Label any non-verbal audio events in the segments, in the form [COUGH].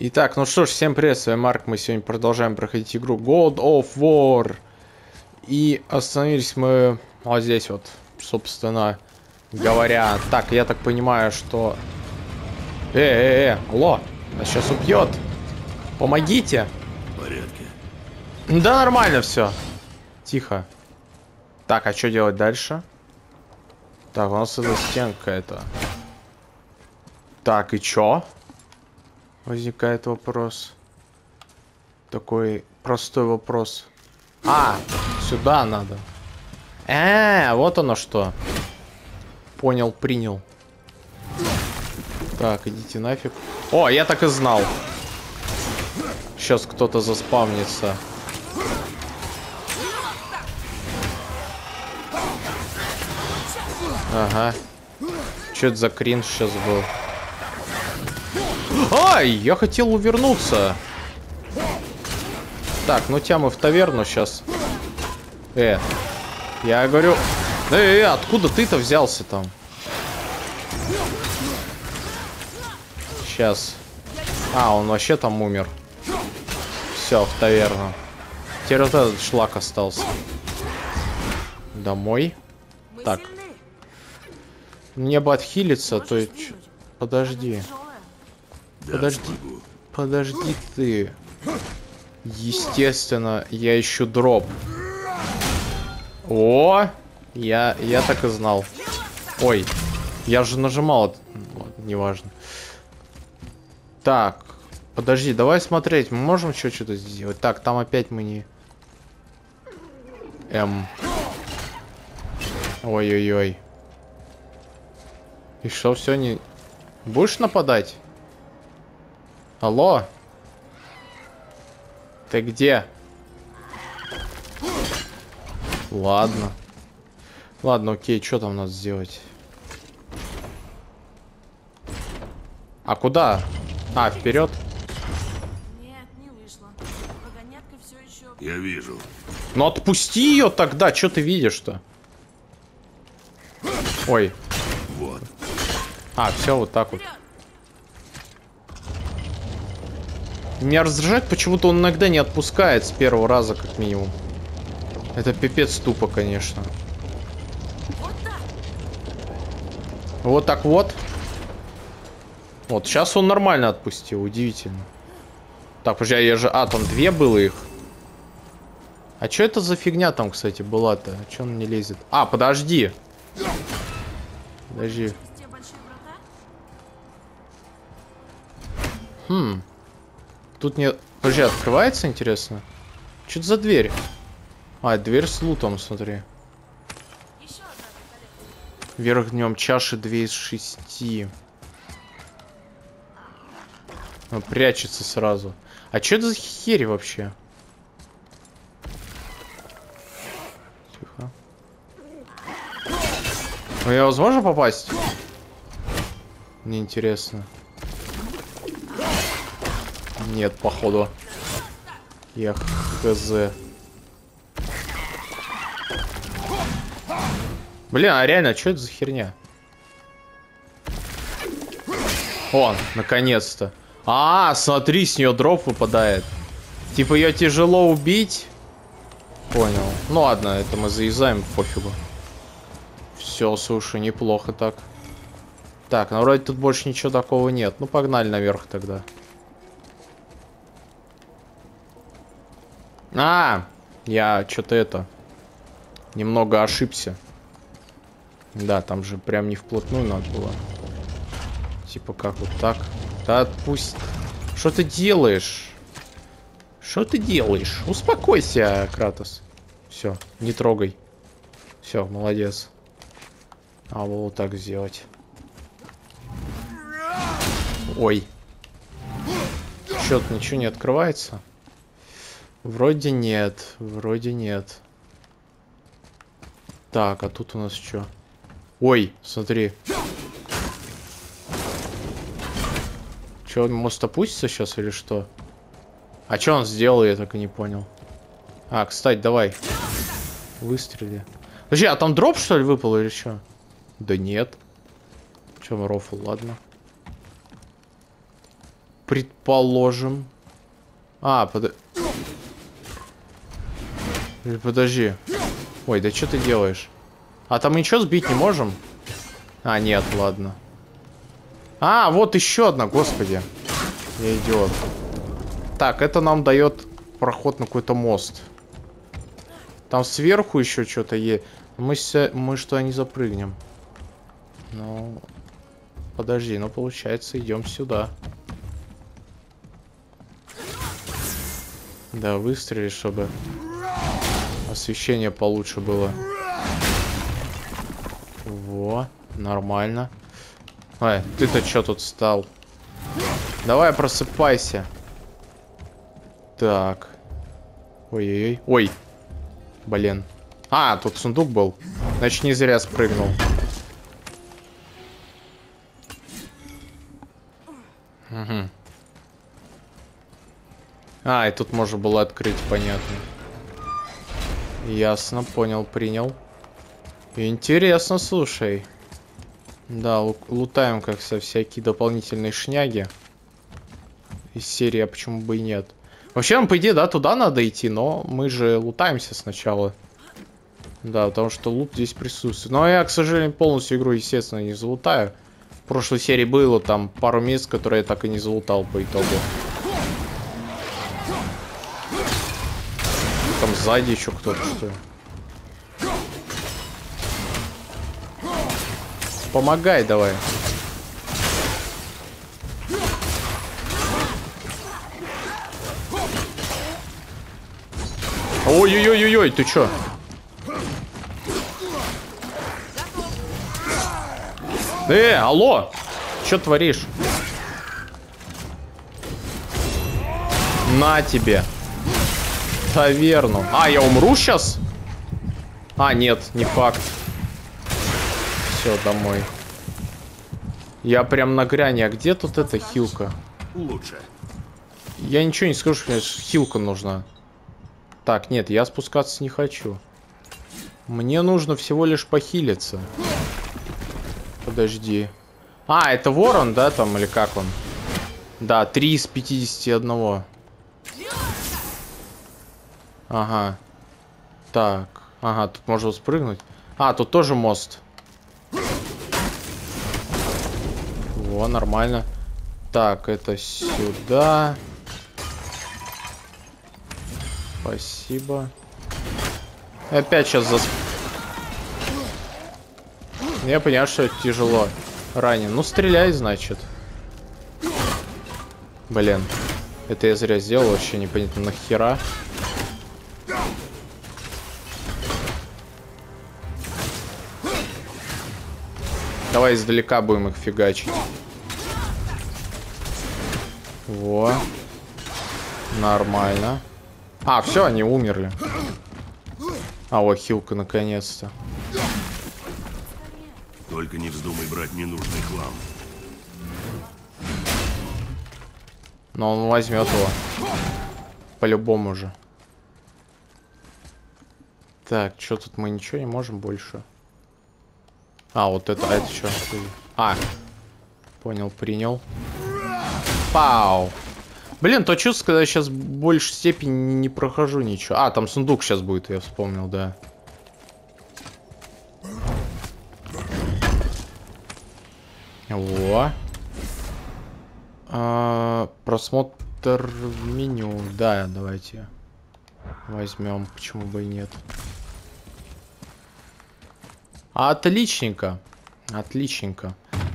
Итак, ну что ж, всем привет, с вами Марк, мы сегодня продолжаем проходить игру God of War. И остановились мы вот здесь вот, собственно говоря. Так, я так понимаю, что... Э, э, э, алло, нас сейчас убьет. Помогите. В порядке. Да, нормально все. Тихо. Так, а что делать дальше? Так, у нас эта стенка это. Так, и чё? Возникает вопрос. Такой простой вопрос. А, сюда надо. Э, вот оно что. Понял, принял. Так, идите нафиг. О, я так и знал. Сейчас кто-то заспавнится. Ага. Что это за кринж сейчас был? Ай, я хотел увернуться. Так, ну тебя мы в таверну сейчас. Э, я говорю... Э, э, откуда ты-то взялся там? Сейчас. А, он вообще там умер. Все, в таверну. Теперь вот этот шлак остался. Домой. Так. Мне бы отхилиться, то. Можешь двинуть? Подожди. Подожди. смогу. Подожди ты. Естественно, я ищу дроп. О! Я, я так и знал. Ой, я же нажимал. Ну, ладно, Неважно. Так, подожди, давай смотреть. Мы можем еще что-то сделать? Так, там опять мы не... М. Ой-ой-ой. И что, все не... Будешь нападать? Алло? Ты где? Ладно. Ладно, окей, что там надо сделать? А куда? А, вперед? Нет, не вышло. Вагонетка все еще... Я вижу. Ну отпусти ее тогда, что ты видишь-то? Ой. Вот. А, все вот так вот. Вперед! Меня раздражает, почему-то он иногда не отпускает с первого раза, как минимум. Это пипец тупо, конечно. Вот так! Вот вот. Сейчас он нормально отпустил, удивительно. Так, подожди, а я же... А, там две было их. А что это за фигня там, кстати, была-то? А что он не лезет? А, подожди. Подожди. Хм. Тут не... Подожди, открывается, интересно? Что это за дверь? А, дверь с лутом, смотри. Вверх днем чаши 2 из 6. Он прячется сразу. А что это за херь вообще? Тихо. У меня возможно попасть? Мне интересно. Нет, походу. Я хз. Блин, а реально, что это за херня? О, наконец-то. А, смотри, с нее дроп выпадает. Типа ее тяжело убить. Понял. Ну ладно, это мы заезжаем, пофигу. Все, слушай, неплохо так. Так, ну вроде тут больше ничего такого нет. Ну погнали наверх тогда. А, я что-то это немного ошибся. Да, там же прям не вплотную надо было. Типа как вот так. Да отпусть. Что ты делаешь? Что ты делаешь? Успокойся, Кратос. Все, не трогай. Все, молодец. А вот так сделать. Ой. Что-то ничего не открывается? Вроде нет, вроде нет. Так, а тут у нас что? Ой, смотри. Че, мост опустится сейчас или что? А что он сделал, я так и не понял. А, кстати, давай. Выстрели. Подожди, а там дроп, что ли, выпал или что? Да нет. Че, рофл, ладно. Предположим. А, под... Или Подожди. Ой, да что ты делаешь? А там ничего сбить не можем? А, нет, ладно. А, вот еще одна, господи. Я идиот. Так, это нам дает проход на какой-то мост. Там сверху еще что-то есть. Мы, ся- мы что, не запрыгнем? Ну, подожди, ну получается идем сюда. Да, выстрели, чтобы освещение получше было. Во, нормально. Ай, ты-то что тут стал? Давай, просыпайся. Так. Ой-ой-ой. Ой. Блин. А, тут сундук был. Значит, не зря спрыгнул. Мгм. А, и тут можно было открыть, понятно. Ясно, понял, принял. Интересно, слушай. Да, лу- лутаем как со всякие дополнительные шняги. Из серии, а почему бы и нет. Вообще, нам, по идее, да, туда надо идти, но мы же лутаемся сначала. Да, потому что лут здесь присутствует. Но я, к сожалению, полностью игру, естественно, не залутаю. В прошлой серии было там пару мест, которые я так и не залутал по итогу. Сзади еще кто-то что ли. Помогай давай. Ой-ой-ой-ой, ты чё? Э, алло! Чё творишь? На тебе. Таверну. А, я умру сейчас? А, нет, не факт. Все, домой. Я прям на грани. А где тут эта хилка? Лучше. Я ничего не скажу, что мне хилка нужна. Так, нет, я спускаться не хочу. Мне нужно всего лишь похилиться. Подожди. А, это ворон, да, там, или как он? Да, 3 из 51. Ага. Так. Ага, тут можно спрыгнуть. А, тут тоже мост. Во, нормально. Так, это сюда. Спасибо. И опять сейчас зас... Я понимаю, что это тяжело. Ранен. Ну, стреляй, значит. Блин. Это я зря сделал, вообще непонятно нахера. Давай издалека будем их фигачить. Во. Нормально. А, все, они умерли. А, вот хилка наконец-то. Только не вздумай брать ненужный хлам. Но он возьмет его. По-любому же. Так, что тут мы ничего не можем больше? А, вот это, а это что? А, понял, принял. Пау. Блин, то чувство, когда я сейчас в большей степени не прохожу ничего. А, там сундук сейчас будет, я вспомнил, да. Во. А, просмотр меню. Да, давайте возьмем. Почему бы и нет? Отличненько. Отличненько.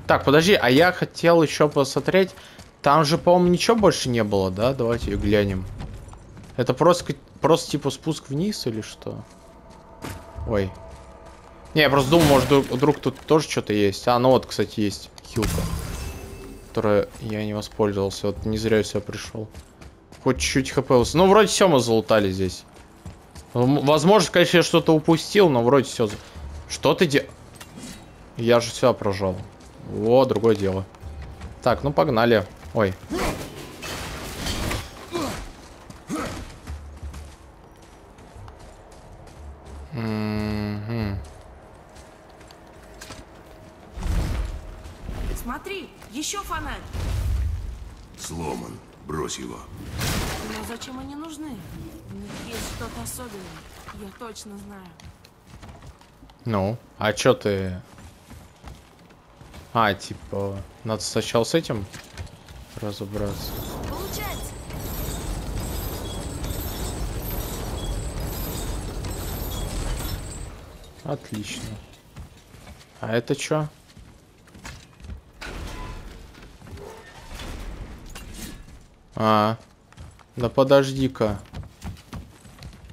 Так, подожди, а я хотел еще посмотреть. Там же, по-моему, ничего больше не было, да? Давайте глянем. Это просто, просто типа спуск вниз или что? Ой. Не, я просто думал, может, вдруг, тут тоже что-то есть. А, ну вот, кстати, есть хилка. Которая я не воспользовался. Вот не зря я сюда пришел. Хоть чуть-чуть хп. Ну, вроде все мы залутали здесь. Возможно, конечно, я что-то упустил, но вроде все. Что ты де... Я же все прожал. О, другое дело. Так, ну погнали. Ой. Смотри, еще фонарь. сломан. Брось его. Но зачем они нужны? У них есть что-то особенное. Я точно знаю. Ну, а чё ты... А, типа, надо сначала с этим разобраться. Отлично. А это чё? А, да подожди-ка.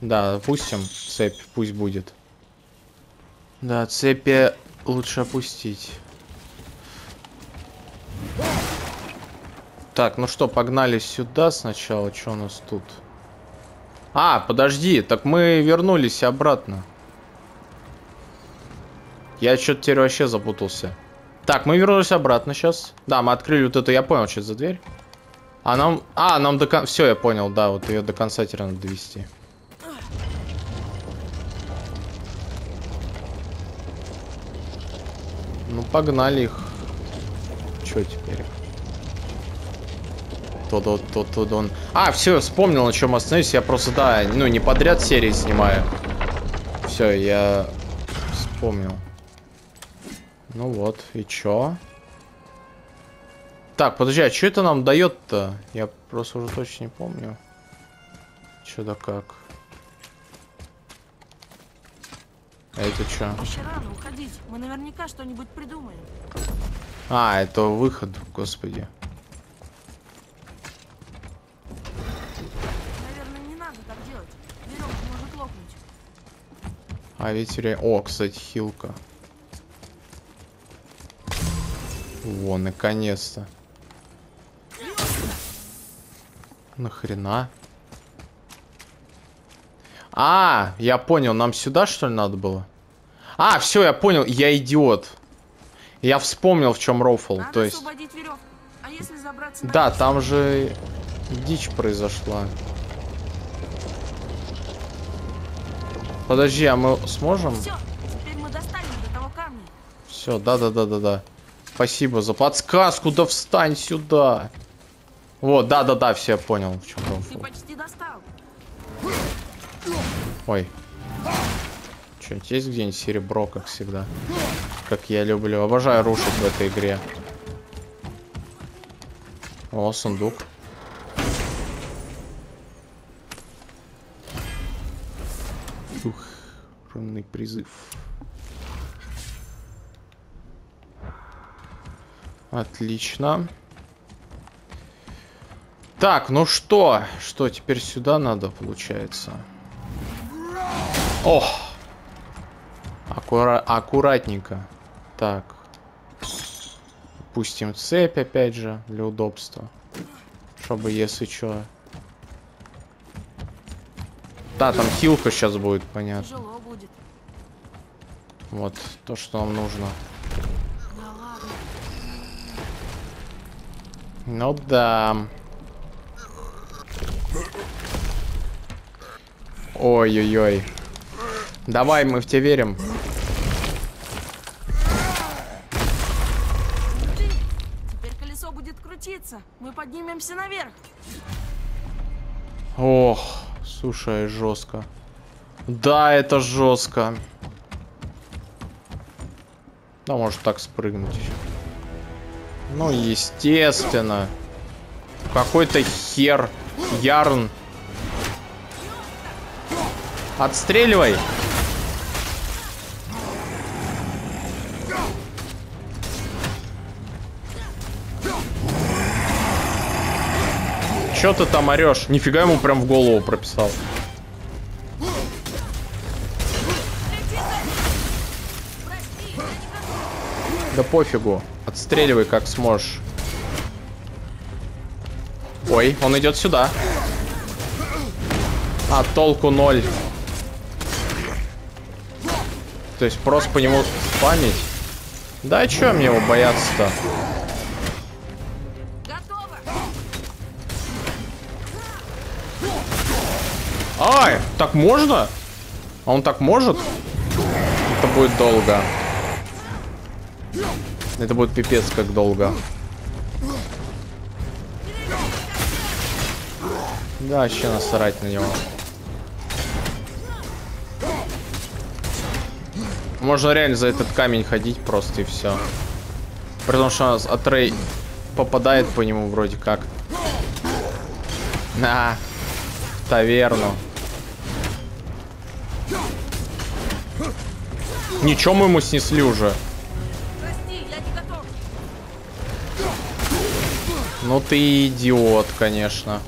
Да, опустим цепь, пусть будет. Да, цепи лучше опустить. Так, ну что, погнали сюда сначала. Что у нас тут? А, подожди, так мы вернулись обратно. Я что-то теперь вообще запутался. Так, мы вернулись обратно сейчас. Да, мы открыли вот эту, я понял, что за дверь. А нам... А, нам до конца... Все, я понял, да, вот ее до конца теперь надо довести. Погнали их. Че теперь? то то то то он. А, все, вспомнил, на чем остановись. Я просто, да, ну, не подряд серии снимаю. Все, я вспомнил. Ну вот, и чё? Так, подожди, а что это нам дает-то? Я просто уже точно не помню. Чё да как? А это чё? Еще рано уходить. Мы наверняка что-нибудь придумаем. А, это выход, господи. Наверное, не надо так делать. Веревка может лопнуть. А ведь ре... О, кстати, хилка. Во, наконец-то. Нахрена? А, я понял, нам сюда что ли надо было? А, все, я понял, я идиот. Я вспомнил, в чем рофл. Надо То есть. А если забраться на да, там же дичь произошла. Подожди, а мы сможем? Все, теперь мы достали до того камня. Все, да-да-да-да-да. Спасибо за подсказку, да встань сюда. Вот, да-да-да, все, я понял, в чем Ты рофл. почти достал. Ой. Что-нибудь есть где-нибудь серебро, как всегда? Как я люблю. Обожаю рушить в этой игре. О, сундук. Ух, рунный призыв. Отлично. Так, ну что? Что, теперь сюда надо, получается? Ох! Аккура аккуратненько. Так. Пустим цепь, опять же, для удобства. Чтобы, если что... Да, там хилка сейчас будет, понятно. Будет. Вот, то, что нам нужно. Ну да. Ой-ой-ой. Давай, мы в тебя верим. Теперь колесо будет крутиться. Мы поднимемся наверх. Ох, слушай, жестко. Да, это жестко. Да, может так спрыгнуть еще. Ну, естественно. Какой-то хер. Ярн. Отстреливай. Чё ты там орешь? Нифига ему прям в голову прописал. Да пофигу. Отстреливай как сможешь. Ой, он идет сюда. А, толку ноль. То есть просто по нему спамить? Да чё мне его бояться-то? Ай, так можно? А он так может? Это будет долго. Это будет пипец как долго. Да, вообще насрать на него. Можно реально за этот камень ходить просто и все. Потому что у нас Атрей попадает по нему вроде как. На, таверну. Ничего мы ему снесли уже. Прости, я не готов. Ну ты идиот, конечно.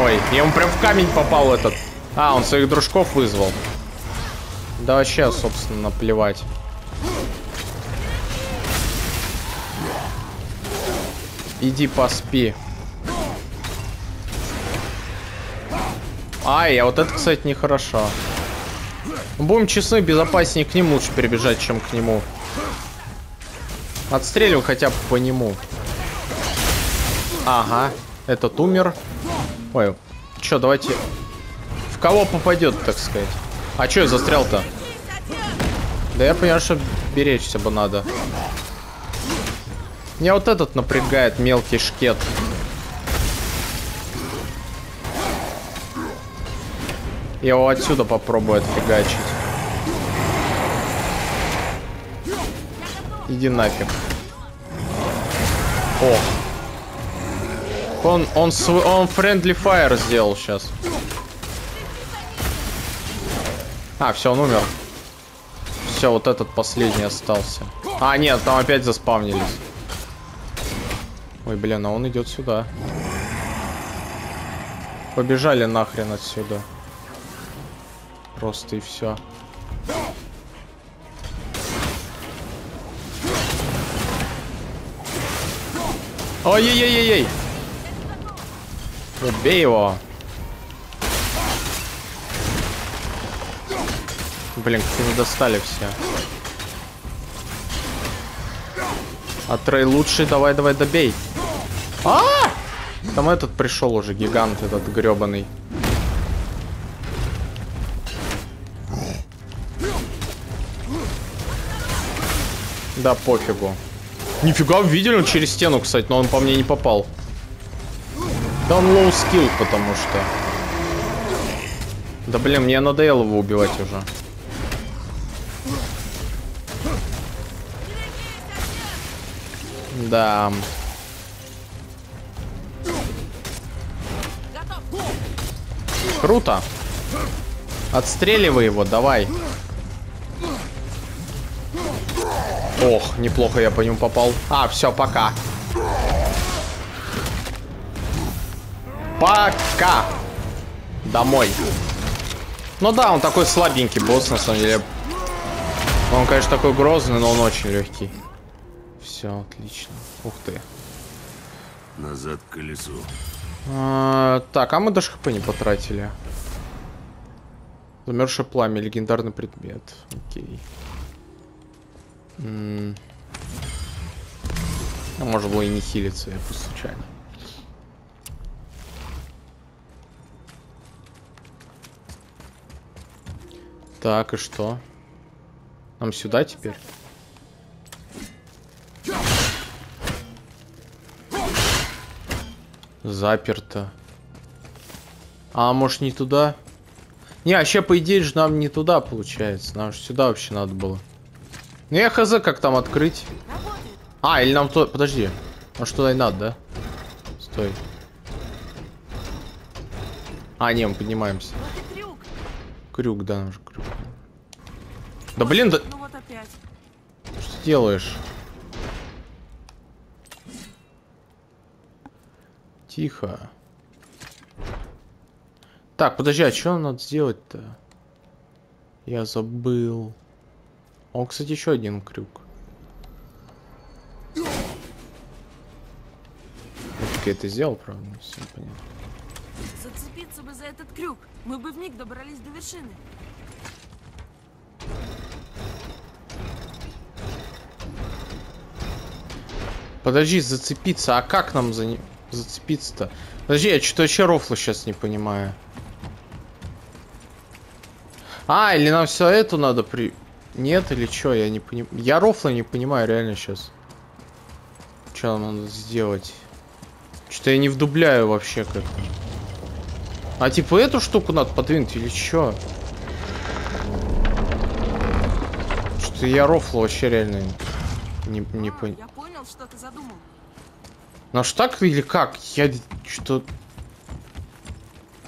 Ой, я ему прям в камень попал этот. А, он своих дружков вызвал. Да вообще, собственно, наплевать. Иди поспи. Ай, а вот это, кстати, нехорошо. Будем честны, безопаснее к ним лучше перебежать, чем к нему. Отстреливай хотя бы по нему. Ага, этот умер. Ой, чё, давайте... В кого попадет, так сказать? А чё я застрял-то? Да я понимаю, что беречься бы надо. Меня вот этот напрягает, мелкий шкет. Я его отсюда попробую отфигачить. Иди нафиг. О. Он, он, св- он friendly fire сделал сейчас. А, все, он умер. Все, вот этот последний остался. А, нет, там опять заспавнились. Ой, блин, а он идет сюда. Побежали нахрен отсюда. Просто и все. Ой-ой-ой-ой! Убей его! Блин, как они достали все. А Трей лучший, давай, давай, добей. А! Там этот пришел уже, гигант этот гребаный. Да, пофигу. Нифига, видели он через стену, кстати, но он по мне не попал. Да он low skill, потому что. Да блин, мне надоело его убивать уже. Да. Круто. Отстреливай его, давай. Ох, неплохо я по нему попал. А, все, пока. Пока. Домой. Ну да, он такой слабенький босс, на самом деле. Он, конечно, такой грозный, но он очень легкий. Все, отлично. Ух ты. Назад к колесу. А, так, а мы даже хп не потратили. Замерзшее пламя, легендарный предмет. Окей. А может было и не хилиться, я просто случайно. Так, и что? Нам сюда теперь? Заперто. А, может не туда? Не, вообще, по идее же нам не туда получается. Нам же сюда вообще надо было. Ну я хз, как там открыть. А, или нам то... Подожди. Может туда и надо, да? Стой. А, не, мы поднимаемся. Крюк. Да, наш крюк. Да блин, да... Ну вот опять. Что делаешь? Тихо. Так, подожди, а что надо сделать-то? Я забыл. О, кстати, еще один крюк. Я это сделал, правда? Все понятно. Зацепиться бы за этот крюк. Мы бы вмиг добрались до вершины. Подожди, зацепиться. А как нам за не- зацепиться-то? Подожди, я что-то вообще рофлу сейчас не понимаю. А, или нам все это надо при... Нет, или что, я не понимаю. Я рофла не понимаю реально сейчас. Что нам надо сделать? Что-то я не вдубляю вообще как-то. А типа эту штуку надо подвинуть или? Что я рофл вообще реально не, не понял. Я понял, что ты задумал. Ну аж так или как? Я что...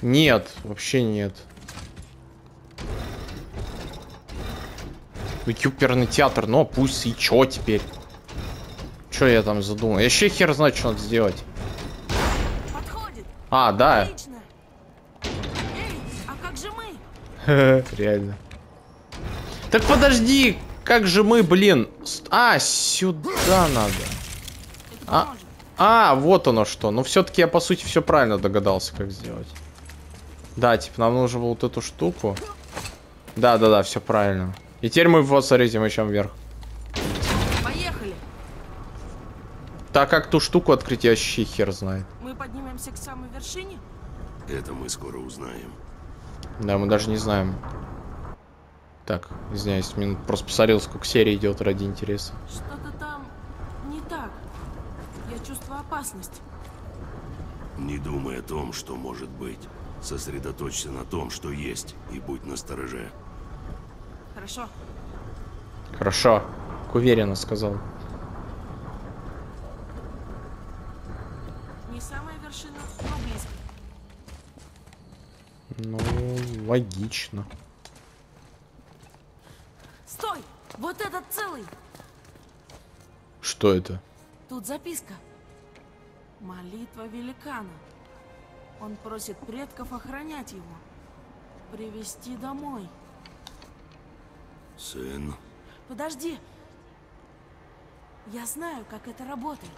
Нет, вообще нет. Юперный театр, ну пусть и чё теперь? Чё я там задумал? Я вообще хер знает, что надо сделать. Подходит. А, да. Эй, а как же мы? [LAUGHS] Реально. Так подожди, как же мы, блин? А, сюда надо. А. А, вот оно что. Ну, все-таки я, по сути, все правильно догадался, как сделать. Да, типа, нам нужно было вот эту штуку. Да, да, да, все правильно. И теперь мы, вот, смотрите, мы чем вверх. Поехали. Так как ту штуку открыть, я вообще хер знает. Мы поднимемся к самой вершине? Это мы скоро узнаем. Да, мы даже не знаем. Так, извиняюсь, мне просто посмотрел, сколько серий идет ради интереса. Что-то там не так. Я чувствую опасность. Не думай о том, что может быть. Сосредоточься на том, что есть, и будь настороже. Хорошо. Хорошо, уверенно сказал. Не самая вершина, но близко. Ну, логично. Стой! Вот этот целый! Что это? Тут записка. Молитва великана. Он просит предков охранять его. Привести домой. Сын, Подожди. Я знаю, как это работает.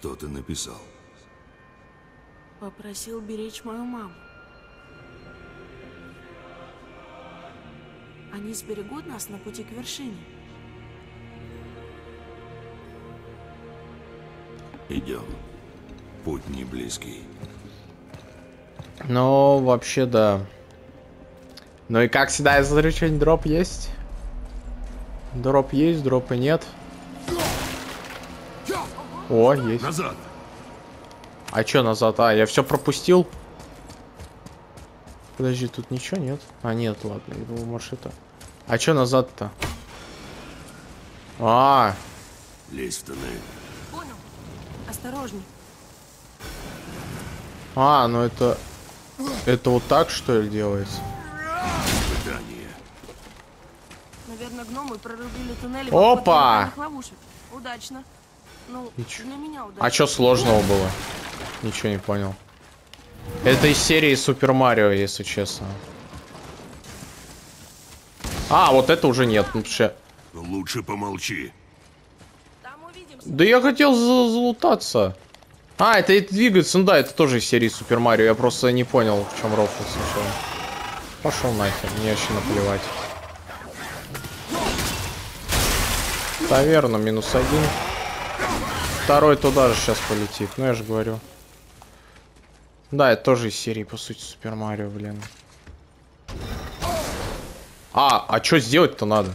Что ты написал? Попросил беречь мою маму. Они сберегут нас на пути к вершине. Идем. Путь не близкий. Ну, вообще, да. Ну и как всегда, я смотрю, что-нибудь дроп есть? Дроп есть, дропа нет. О, есть. Назад! А чё назад? А, я все пропустил? Подожди, тут ничего нет? А, нет, ладно, я думал, может это... А чё назад-то? А, Лезь в тоннель. Понял. Осторожней. а, ну это... Это вот так, что ли, делается? Испытание. Наверное, гномы прорубили туннели Опа! Удачно. Ну, чё? для меня. А чё сложного было? Ничего не понял. Это из серии Супер Марио, если честно. А, вот это уже нет. Ну, вообще. Лучше помолчи. Да я хотел за- залутаться. А, это, это двигается, ну да, это тоже из серии Супер Марио. Я просто не понял, в чем рофл сначала. Пошел нахер, мне вообще наплевать. Таверна минус один. Второй туда же сейчас полетит, ну я же говорю. Да, это тоже из серии, по сути, Супер Марио, блин. А, а что сделать-то надо?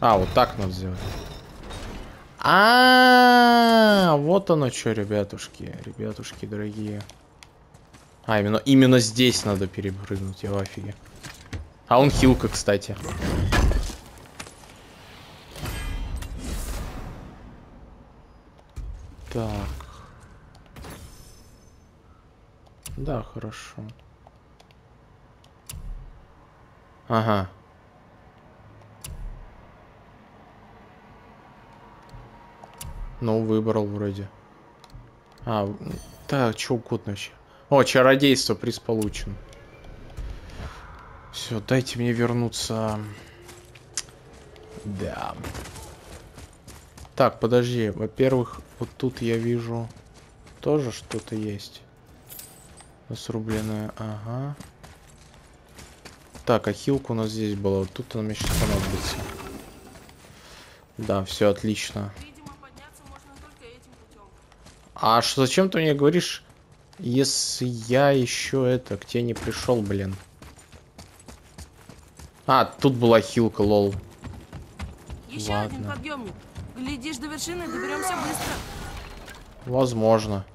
А, вот так надо сделать. А, вот оно что, ребятушки, ребятушки дорогие. А, именно, именно здесь надо перепрыгнуть, я в офиге. А он хилка, кстати. Так. Да, хорошо. Ага. Ну, выбрал вроде. А, да, что угодно вообще. О, чародейство, приз получен. Все, дайте мне вернуться. Да. Так, подожди. Во-первых, вот тут я вижу тоже что-то есть. Срубленное. Ага. Так, а хилка у нас здесь была. Вот тут она мне сейчас понадобится. Да, все отлично. А что, зачем ты мне говоришь, если я еще это, к тебе не пришел, блин? А, тут была хилка, лол. Еще один Ладно. подъемник. Глядишь до вершины, доберемся быстро. Возможно.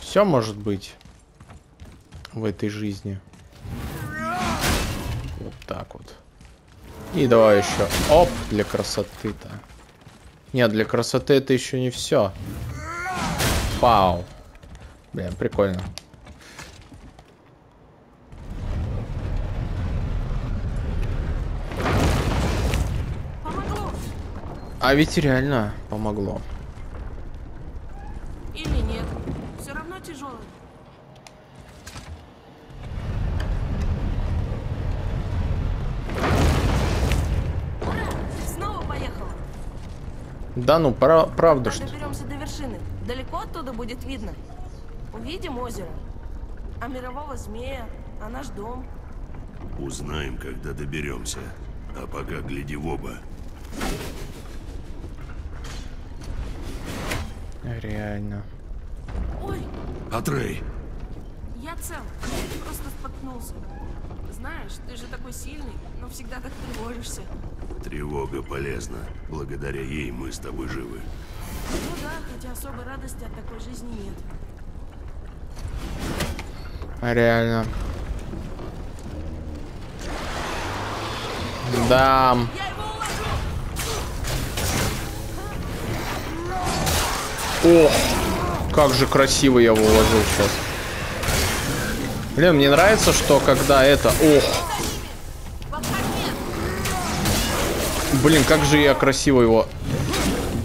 Все может быть в этой жизни. Вот так вот. И давай еще. Оп, для красоты-то. Нет, для красоты это еще не все. Пау. Блин, прикольно. А ведь реально помогло. Или нет. Все равно тяжелый. Ура! Снова поехала. Да ну, пра- правда что. доберемся до вершины. Далеко оттуда будет видно. Увидим озеро. А мирового змея, а наш дом. Узнаем, когда доберемся. А пока гляди в оба. Реально. Ой, Атрей! я цел. Просто споткнулся. Знаешь, ты же такой сильный, но всегда так тревожишься. Тревога полезна. Благодаря ей мы с тобой живы. Ну да, хотя особой радости от такой жизни нет. Реально. Да. Я Ох, как же красиво я его уложил сейчас. Блин, мне нравится, что когда это... Ох, блин, как же я красиво его...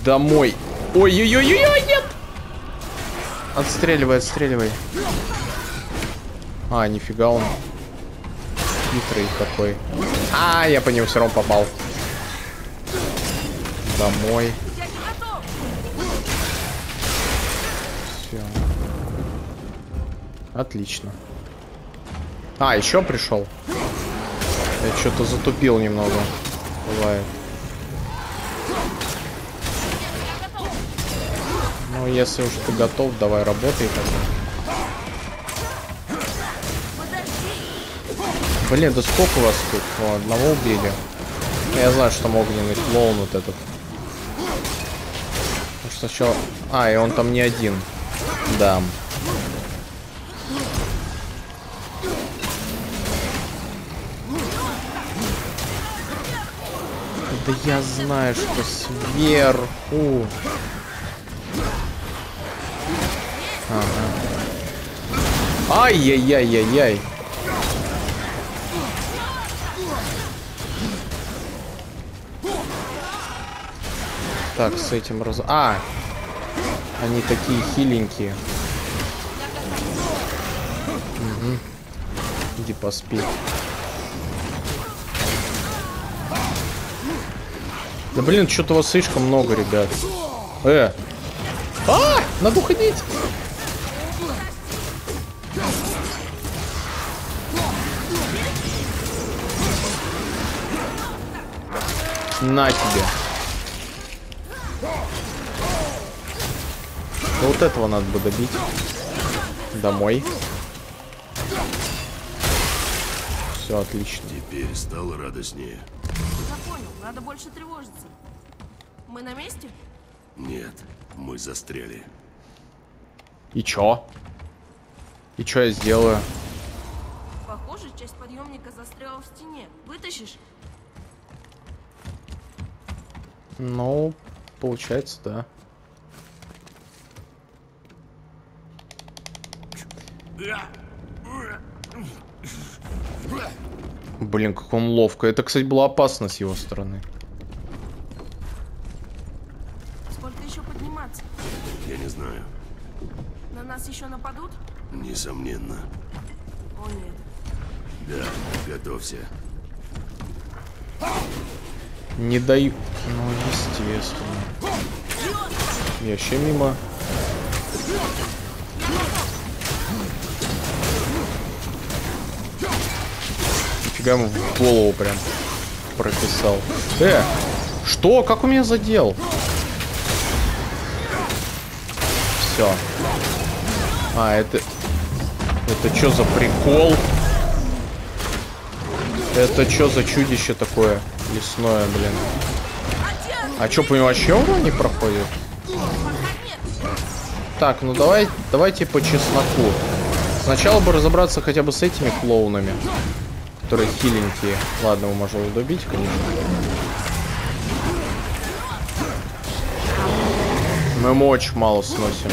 Домой. Ой-ой-ой-ой, нет! Отстреливай, отстреливай. А, нифига он. Хитрый какой. А, я по нему все равно попал. Домой. Отлично. А, еще пришел. Я что-то затупил немного. Бывает. Ну, если уж ты готов, давай работай тогда. Блин, да сколько вас тут? О, одного убили. Я знаю, что там огненный клоун вот этот. Потому что сначала... А, и он там не один. Да. Да я знаю, что сверху. Ага. Ай-яй-яй-яй-яй. Так, с этим раз... А! Они такие хиленькие. Мгм. Иди поспи. Да блин, что-то вас слишком много, ребят. Э! А! Надо уходить! На тебе. Да вот этого надо бы добить. Домой. Все отлично. Теперь стало радостнее. Надо больше тревожиться. Мы на месте? Нет, мы застряли. И чё? И чё я сделаю? Похоже, часть подъемника застряла в стене. Вытащишь? Ну, получается, да. Блин, как он ловко. Это, кстати, было опасно с его стороны. Сколько еще подниматься? Я не знаю. На нас еще нападут? Несомненно. О нет. Да, готовься. Не даю. Ну, естественно. Я вообще мимо. Ему в голову прям прописал. Э, что? Как у меня задел? Все. А, это... Это что за прикол? Это что за чудище такое лесное, блин? А что, по нему вообще урон не проходит? Так, ну давай, давайте по чесноку. Сначала бы разобраться хотя бы с этими клоунами, которые хиленькие. Ладно, его добить, конечно. Мы ему очень мало сносим.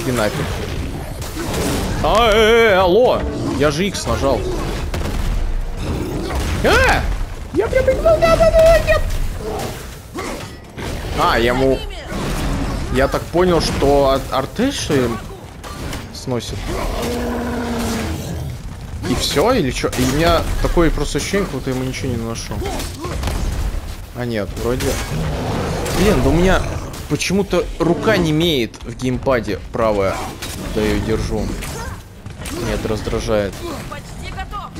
Иди нафиг. А, э, э, э, алло! Я же X нажал. А! Я прям! А, я ему... Я так понял, что от артеши сносит. И все, или что? И у меня такое просто ощущение, как будто ему ничего не наношу. А нет, вроде... Блин, да у меня почему-то рука не имеет в геймпаде правая. Да я ее держу. Нет, раздражает. Почти готов.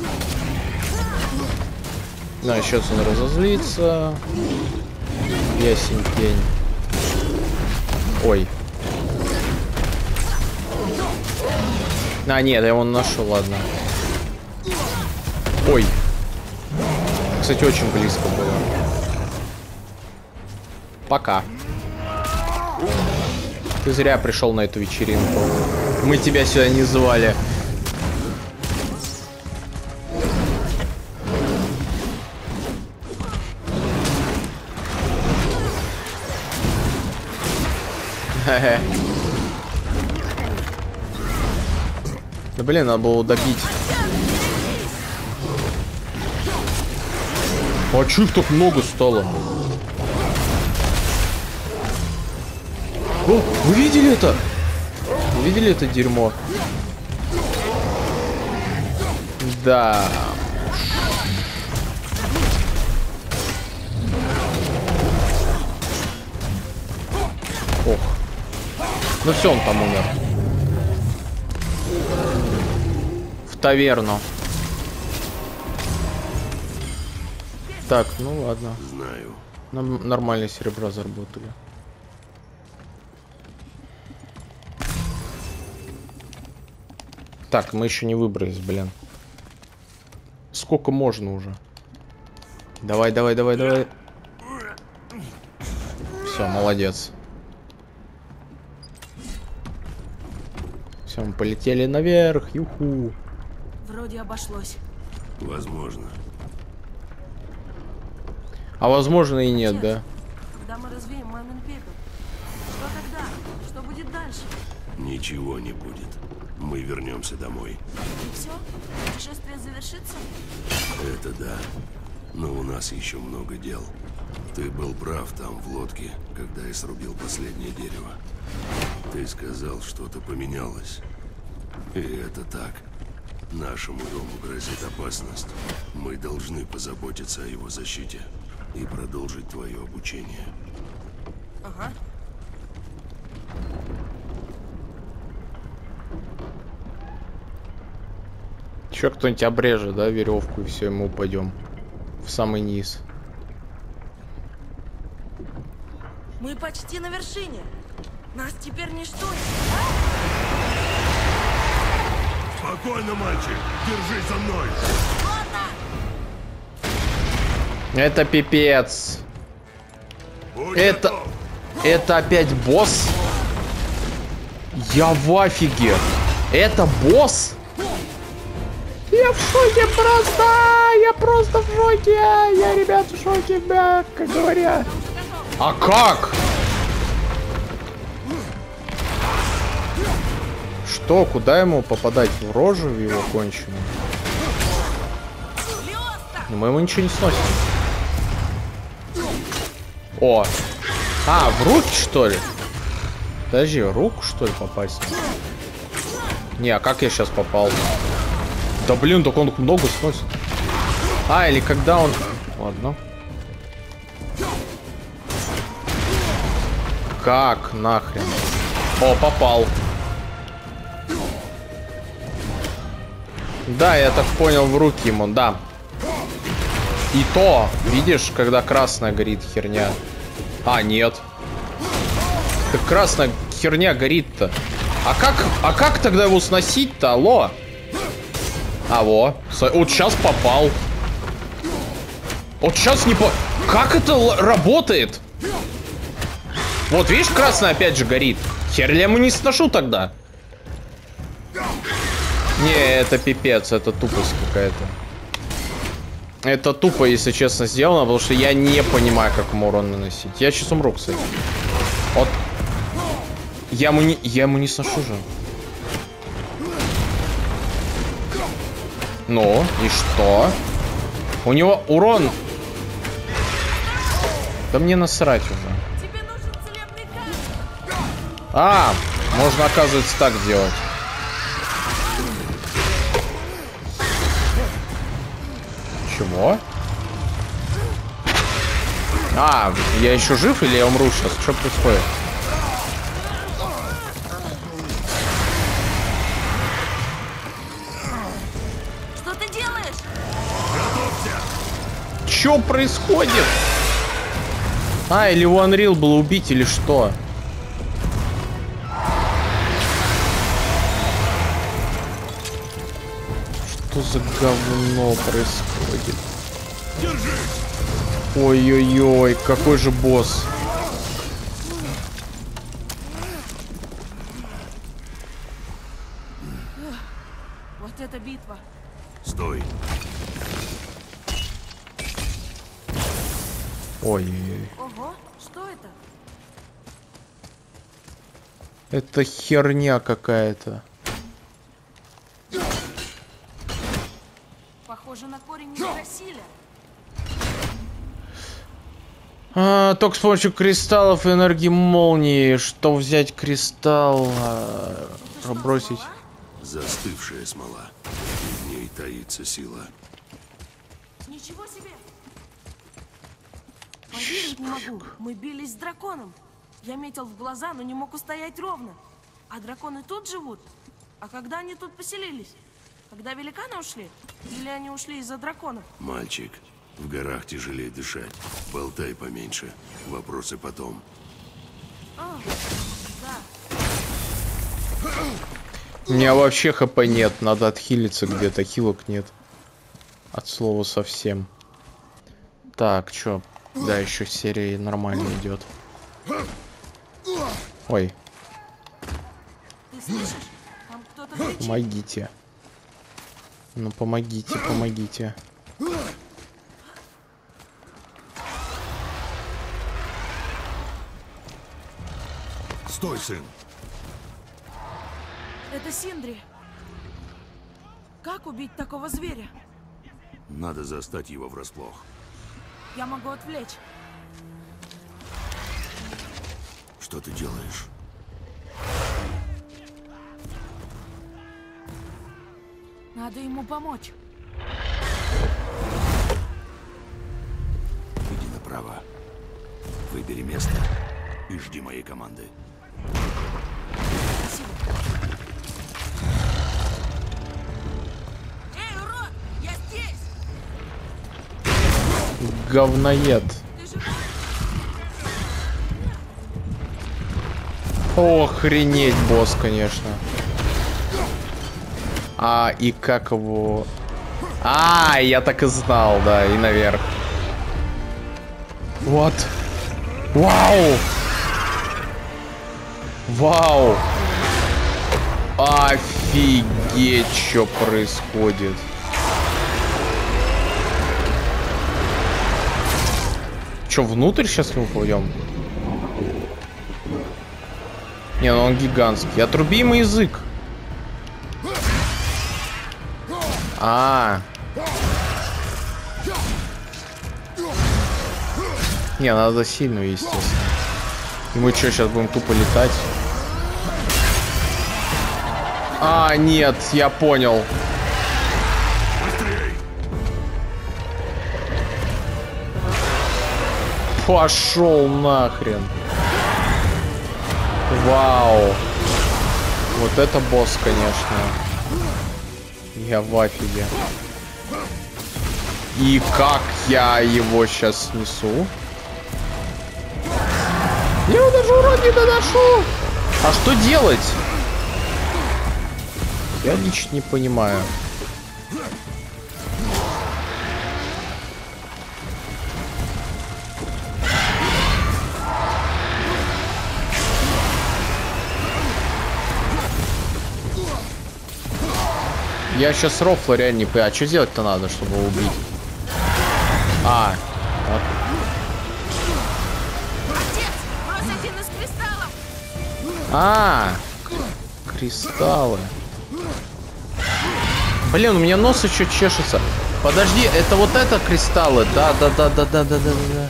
Да, сейчас он разозлится. Ясень пень. Ой. А, нет, я его нашел, ладно. Ой. Кстати, очень близко было. Пока. Ты зря пришел на эту вечеринку. Мы тебя сюда не звали. Хе-хе. Да блин, надо было добить. А чё их так много стало? О, вы видели это? Вы видели это дерьмо? Да. Ох. Ну все, он там умер. Таверну. Так, ну ладно. Знаю. Нам нормально серебра заработали. Так, мы еще не выбрались, блин. Сколько можно уже? Давай, давай, давай, давай. Все, молодец. Все, мы полетели наверх, юху. Вроде обошлось. Возможно. А возможно и нет, да? Когда мы развеем мамин пепел, что тогда? Что будет дальше? Ничего не будет. Мы вернемся домой. И все? Путешествие завершится? Это да. Но у нас еще много дел. Ты был прав там, в лодке, когда я срубил последнее дерево. Ты сказал, что-то поменялось. И это так. Нашему дому грозит опасность. Мы должны позаботиться о его защите и продолжить твое обучение. Ага. Еще кто-нибудь обрежет, да, веревку, и все, мы упадем. В самый низ. Мы почти на вершине. Нас теперь ничто. Спокойно, мальчик. Держись за мной. Это пипец. Будь Это- готов. Это опять босс? Я в афиге. Это босс? Я в шоке просто. Я просто в шоке. Я, ребят, в шоке, мягко говоря. А как? Что? Куда ему попадать? В рожу в его конченую? Но мы ему ничего не сносим. О! А, в руки, что ли? Подожди, руку, что ли, попасть? Не, а как я сейчас попал? Да блин, так он много сносит. А, или когда он... Ладно. Как нахрен? О, попал. Да, я так понял, в руки ему, да. И то, видишь, когда красная горит херня. А, нет. Так красная херня горит-то. А как, а как тогда его сносить-то, алло? А, во. Вот сейчас попал. Вот сейчас не по... Как это работает? Вот, видишь, красная опять же горит. Хер я ему не сношу тогда. Не, это пипец, это тупость какая-то. Это тупо, если честно, сделано, потому что я не понимаю, как ему урон наносить. Я сейчас умру, кстати. Вот. Я ему не, я ему не сношу же. Ну, и что? У него урон. Да мне насрать уже. А, можно, оказывается, так делать. А, я еще жив или я умру сейчас? Что происходит? Что ты делаешь? Что происходит? А, или у Unreal было убить, или что? Что за говно происходит? Ой-ой-ой, какой же босс. Вот это битва. Стой. Ой-ой-ой. Ого, что это? Это херня какая-то. Похоже на корень Микросиля. А, только с помощью кристаллов и энергии молнии. Что взять кристалл? а, пробросить. Застывшая смола. И в ней таится сила. Ничего себе! Поверить не могу. Мы бились с драконом. Я метил в глаза, но не мог устоять ровно. А драконы тут живут? А когда они тут поселились? Когда великаны ушли? Или они ушли из-за драконов? Мальчик, в горах тяжелее дышать. Болтай поменьше. Вопросы потом. Да. У меня вообще хп нет. Надо отхилиться где-то. Хилок нет. От слова совсем. Так, чё? Да, еще серия нормально идет. Ой, помогите. Ну помогите, помогите. Стой, сын! Это Синдри. Как убить такого зверя? Надо застать его врасплох. Я могу отвлечь. Что ты делаешь? Надо ему помочь. Иди направо. Выбери место и жди моей команды. Говноед. Охренеть, босс, конечно. А, и как его... А, я так и знал, да, и наверх. Вот. Вау! Вау! Офигеть, что происходит. Че, внутрь сейчас мы пойдем? Не, ну он гигантский. Отруби ему язык. А. Не, надо сильную, естественно. И мы что, сейчас будем тупо летать? А, нет, я понял. Пошел нахрен. Вау. Вот это босс, конечно. Я в афиге. И как я его сейчас снесу? Я его даже урод не доношу. А что делать? Я лично не понимаю. Я сейчас рофла реально не понимаю. А что делать-то надо, чтобы его убить? А, так. Отец, брось один из кристаллов! А, кристаллы. Блин, у меня нос еще чешется. Подожди, это вот это кристаллы? Да, да, да, да, да, да, да, да.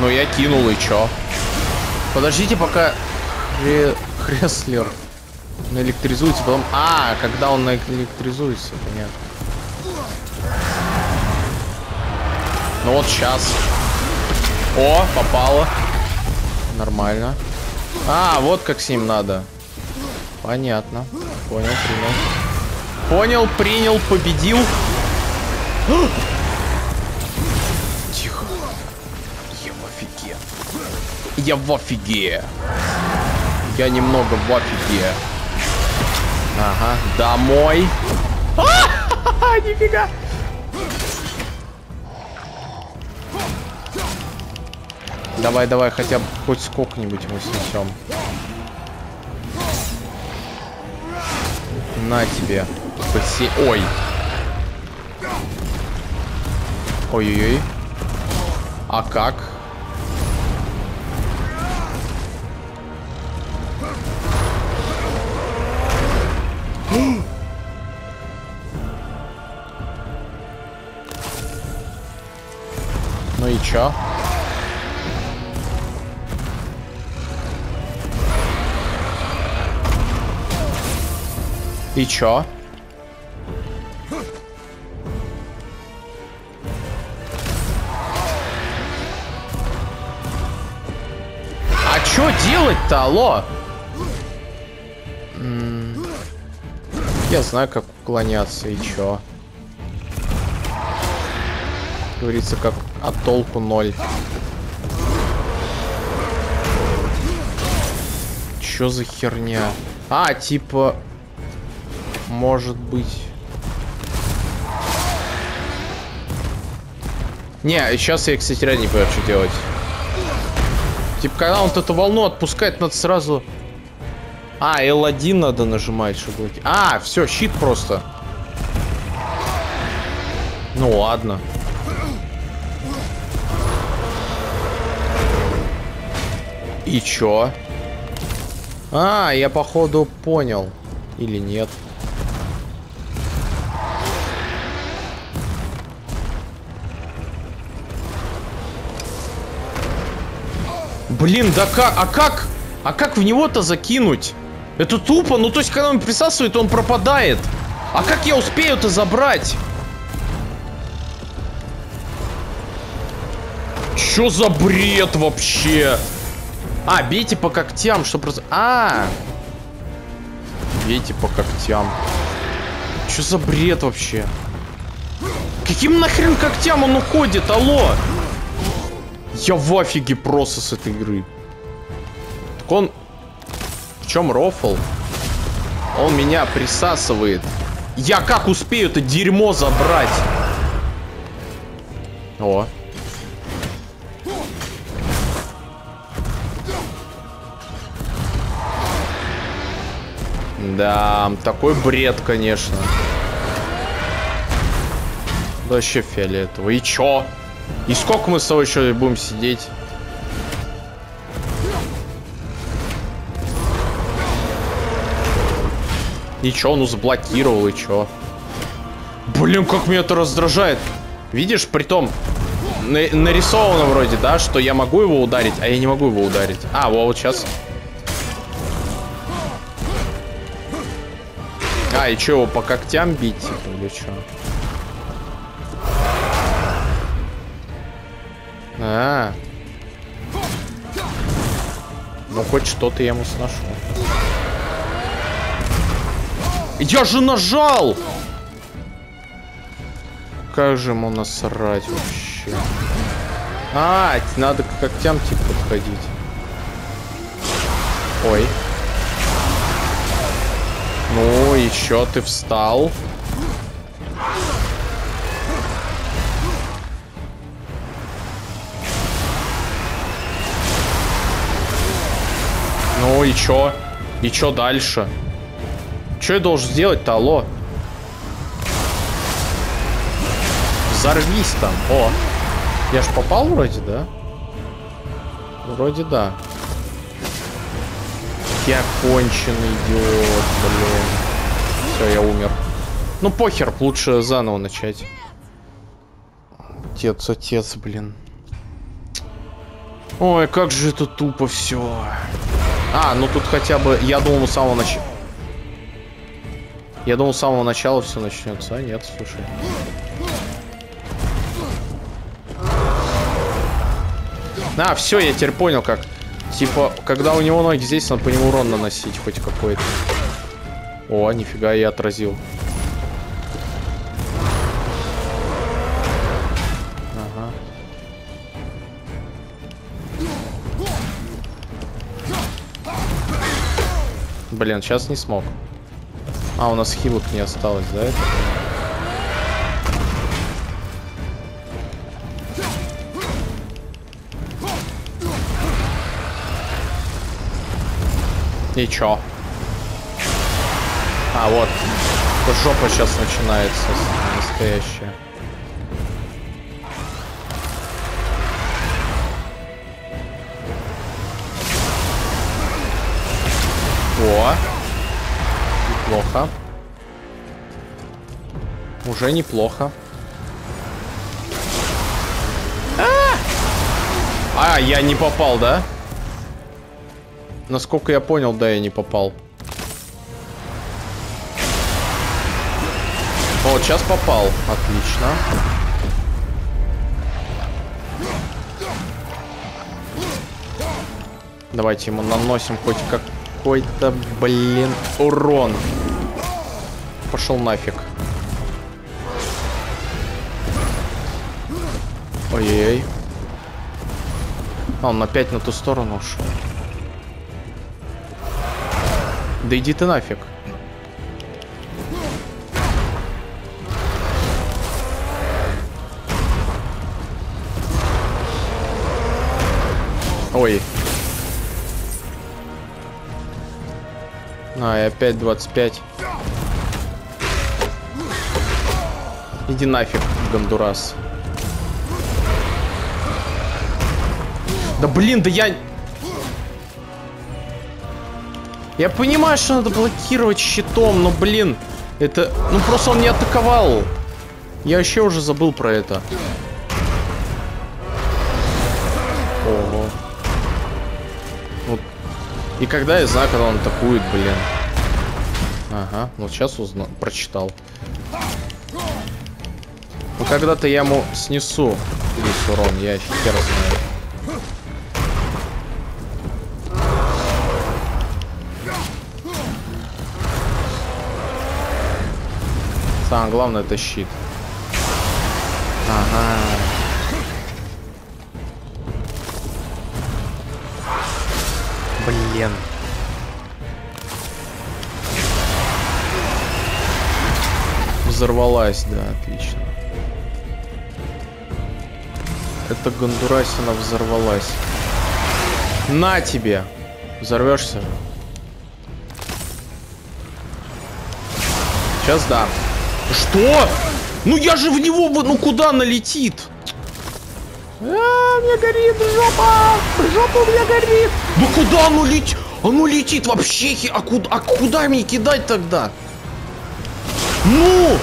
Ну я кинул и чё? Подождите, пока Хре... Хреслер наэлектризуется, потом... А, когда он наэлектризуется, понятно. Ну вот сейчас. О, попало. Нормально. А, вот как с ним надо. Понятно. Понял, принял. Понял, принял, победил. [GASPS] Тихо. Я в офиге. Я в офиге. Я немного в офиге. Ага, домой. А, [LAUGHS] нифига. Давай, давай, хотя бы хоть сколько-нибудь мы снесем. На тебе. Посе... Ой. Ой-ой-ой. А как? Ну и чё? И чё? А чё делать-то, алло? Я знаю, как уклоняться, и чё? Говорится, как от толку ноль. Чё за херня? А, типа... Может быть... Не, сейчас я, кстати, реально не понимаю, что делать. Типа, когда он вот эту волну отпускает, надо сразу... А, L1 надо нажимать, чтобы... А, все, щит просто. Ну ладно. И чё? А, я походу понял. Или нет. Блин, да как? А как? А как в него-то закинуть? Это тупо. Ну, то есть, когда он присасывает, он пропадает. А как я успею это забрать? Чё за бред вообще? А, бейте по когтям, что просто... А! Бейте по когтям. Чё за бред вообще? Каким нахрен когтям он уходит? Алло! Я в офиге просто с этой игры. Так он... В чем рофл? Он меня присасывает. Я как успею это дерьмо забрать? О. Да, такой бред, конечно. Вообще фиолетово. И чё? И сколько мы с тобой еще будем сидеть? И чё, ну заблокировал, и чё? Блин, как меня это раздражает. Видишь, притом на нарисовано вроде, да, что я могу его ударить, а я не могу его ударить. А, вот сейчас. А, и что, его по когтям бить, типа, или что? А, ну хоть что-то я ему сношу. Я же нажал! Как же ему насрать вообще? А, надо к когтям типа подходить. Ой. Ну, еще ты встал. Ну и чё? И чё дальше? Чё я должен сделать-то, алло? Взорвись там. О, я ж попал вроде, да? Вроде да. Я конченый идиот, блин. Все, я умер. Ну похер, лучше заново начать. Отец, отец, блин. Ой, как же это тупо все. А, ну тут хотя бы, я думал, с самого начала... Я думал, с самого начала все начнется. А нет, слушай. А, все, я теперь понял, как. Типа, когда у него ноги здесь, надо по нему урон наносить хоть какой-то. О, нифига, я отразил. Блин, сейчас не смог. А, у нас хилок не осталось, да? Это? И чё? А, вот. Жопа сейчас начинается настоящая. Неплохо. Уже неплохо. А, а, я не попал, да? Насколько я понял, да, я не попал. Вот, сейчас попал. Отлично. Давайте ему наносим хоть как какой-то, блин, урон. Пошел нафиг. Ой-ой-ой. А, он опять на ту сторону ушел. Да иди ты нафиг. Ой. А, и опять 25. Иди нафиг, Гондурас. Да блин, да я... Я понимаю, что надо блокировать щитом, но блин, это... Ну просто он не атаковал. Я вообще уже забыл про это. И когда я знаю, когда он атакует, блин. Ага, вот сейчас узнал, прочитал. Ну когда-то я ему снесу весь урон, я хер знаю. Самое главное это щит. Ага. Блин. Взорвалась, да, отлично. Это Гондурасина взорвалась. На тебе! Взорвешься же. Сейчас да. Что? Ну я же в него, ну куда налетит? А, мне горит жопа! Жопа у меня горит! Ну куда оно летит? Оно летит вообще, а куда, а куда мне кидать тогда? Ну!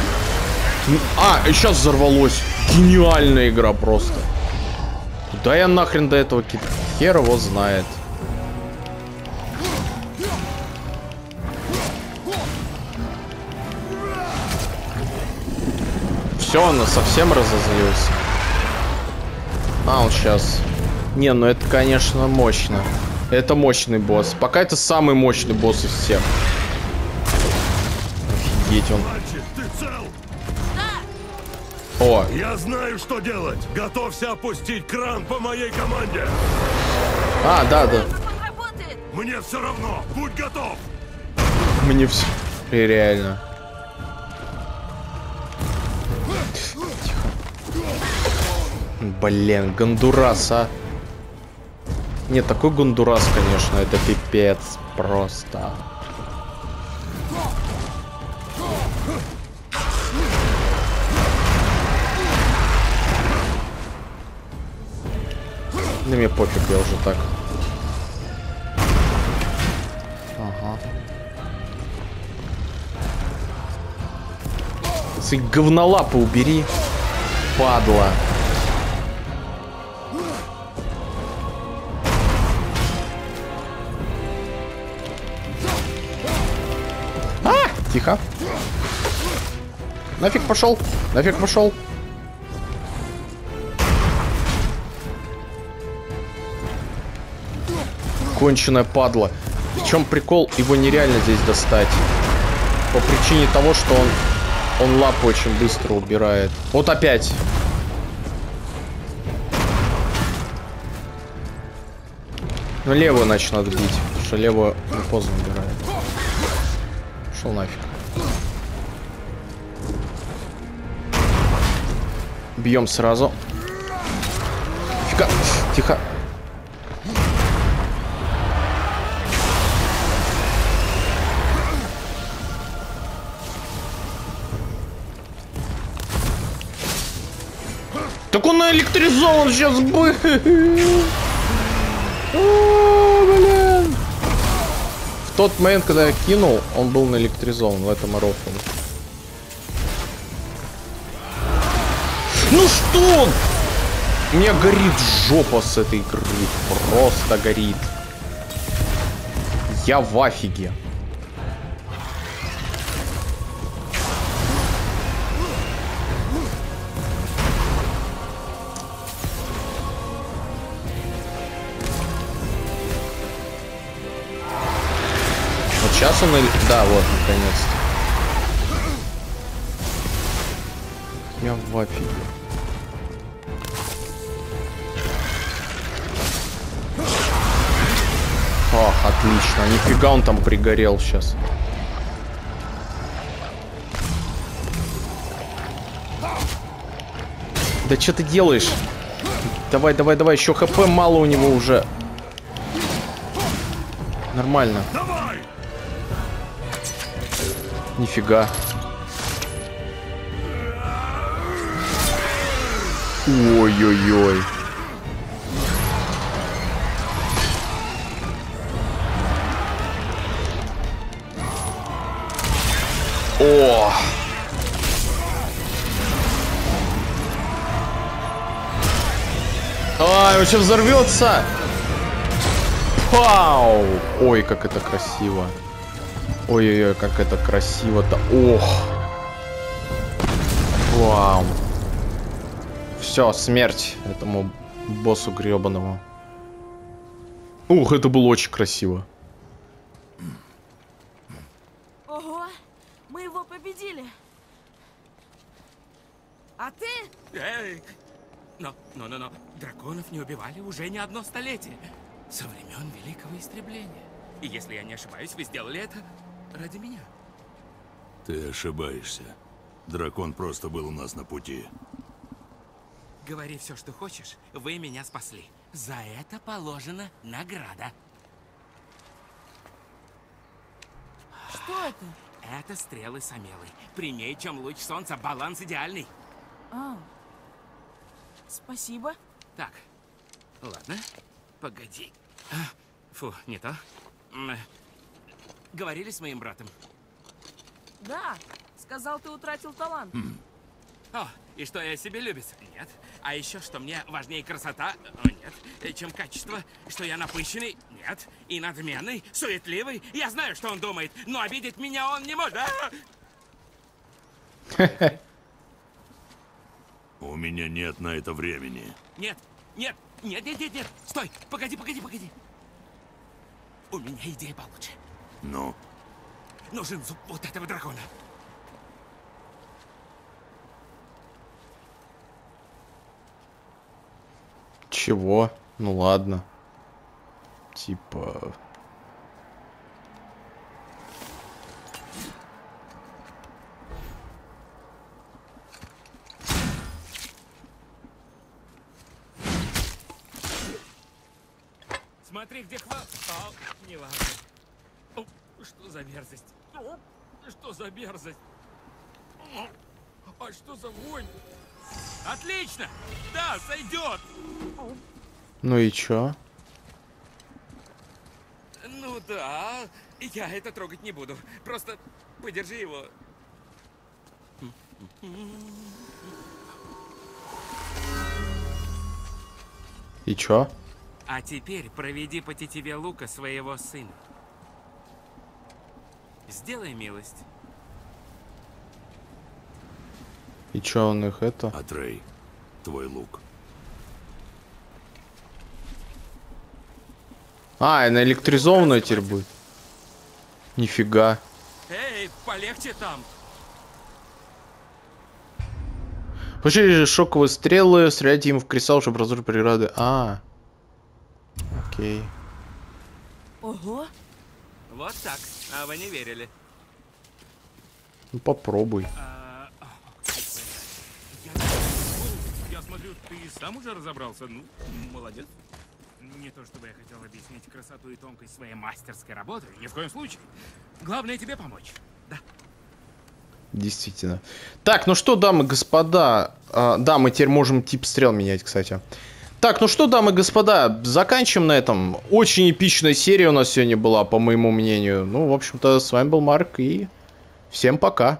А, сейчас взорвалось. Гениальная игра просто. Куда я нахрен до этого кидаю? Хер его знает. все, он совсем разозлился. А, он сейчас. Не, ну это, конечно, мощно. Это мощный босс. Пока это самый мощный босс из всех. Офигеть он. О, Я знаю, что делать. Готовься опустить кран по моей команде. а, да, да. Мне все равно. Будь готов. Мне все. Реально. Тихо. Блин, гондурас, а. Нет, такой гондурас, конечно, это пипец просто. Да мне пофиг, я уже так. Ага. Свои говнолапы убери, падла. А, тихо. Нафиг пошел, нафиг пошел. Конченая падла. Причем прикол, его нереально здесь достать. По причине того, что он он лапу очень быстро убирает. Вот опять. Ну, левую, значит, надо бить. Потому что левую он поздно убирает. Шел нафиг. Бьем сразу. Фига. Тихо. Он наэлектризован сейчас бы. [LAUGHS] О, блин. В тот момент, когда я кинул, он был наэлектризован в этом рофле. Ну что? У меня горит жопа с этой игры. Просто горит. Я в афиге. Сейчас он... или- Да, вот, наконец-то. Я в афиге. Ах, отлично. Нифига он там пригорел сейчас. Да что ты делаешь? Давай, давай, давай. Еще хп мало у него уже. Нормально. Нифига. Ой-ой-ой. О! Ай, он сейчас взорвется! Пау! Ой, как это красиво. Ой-ой-ой, как это красиво-то. Ох. Вау. Все, смерть этому боссу гребаному. Ух, это было очень красиво. Ого, мы его победили. А ты? Эй! Но, но, но, но, драконов не убивали уже не одно столетие. Со времен Великого Истребления. И если я не ошибаюсь, вы сделали это ради меня. Ты ошибаешься. Дракон просто был у нас на пути. Говори все, что хочешь, вы меня спасли. За это положена награда. Что это? Это стрелы Самелы. Прямее, чем луч солнца, баланс идеальный. А, спасибо. Так, ладно, погоди. А, Фу, не то. Говорили с моим братом. Да, сказал, ты утратил талант. О, и что я себе любец? Нет. А еще, что мне важнее красота? О, нет. Чем качество? Что я напыщенный? Нет. И надменный? Суетливый? Я знаю, что он думает, но обидеть меня он не может. А! [LAUGHS] У меня нет на это времени. Нет, нет, нет, нет, нет, нет. Стой, погоди, погоди, погоди. У меня идея получше. Ну, Нужен зуб вот этого дракона. Чего? Ну ладно. Типа... Смотри, где хвал... О, не ладно. О, что за мерзость? О, что за мерзость? А что за вонь? Отлично! Да, сойдет! Ну и чё? Ну да, я это трогать не буду. Просто подержи его. И чё? А теперь проведи по тетиве лука своего сына. Сделай милость. И чё он их это? Атрей, твой лук. А, и наэлектризованная теперь будет. Нифига. Эй, полегче там. Получили шоковые стрелы, стреляйте им в кресал, чтобы разрушить преграды. А. Окей. Ого, Вот так. А вы не верили. Ну попробуй. А, Я, я смотрю, ты сам уже разобрался. Ну, молодец. Не то чтобы я хотел объяснить красоту и тонкость своей мастерской работы. Ни в коем случае. Главное тебе помочь. Да. Действительно. Так, ну что, дамы и господа. а, да, мы теперь можем тип стрел менять, кстати. Так, ну что, дамы и господа, заканчиваем на этом. Очень эпичная серия у нас сегодня была, по моему мнению. Ну, в общем-то, с вами был Марк и всем пока.